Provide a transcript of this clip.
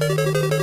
Música